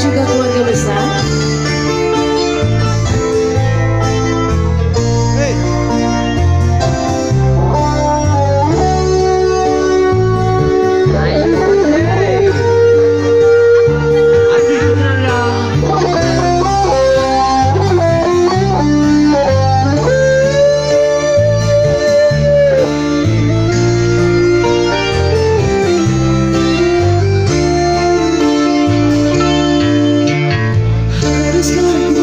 juga keluarga It's like